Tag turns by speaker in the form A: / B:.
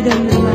A: 的你。